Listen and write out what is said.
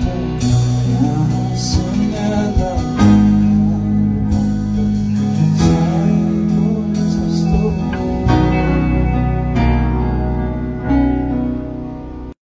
temple